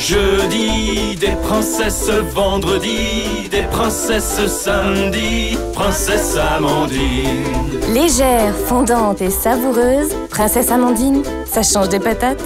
jeudi, des princesses vendredi, des princesses samedi, princesse Amandine. Légère, fondante et savoureuse, Princesse Amandine, ça change des patates?